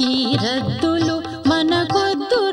ఈ రద్దులు మనకొద్దు